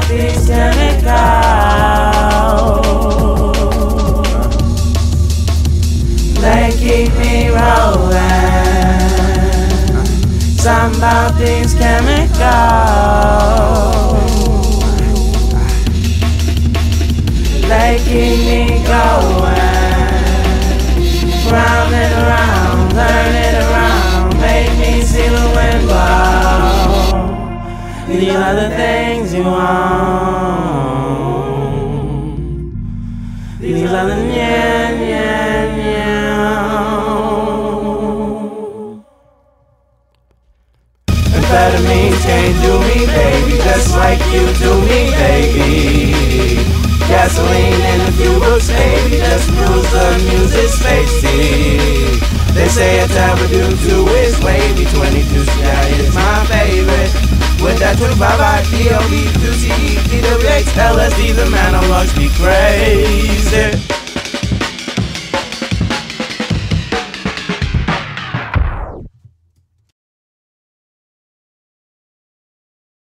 happy Senegal. They keep me rolling. Something's chemical. These are the things you want. These are the yeah, yeah, yeah. Amphetamines can't do me, baby, just like you do me, baby. Gasoline in a few books, baby, just proves the music's spacey. They say a taboo to is that 25 IPOB, 2 CE, DWX, LSD, the man on be crazy.